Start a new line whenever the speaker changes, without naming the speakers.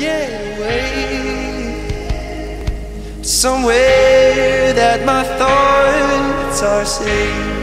get away somewhere that my thoughts are safe.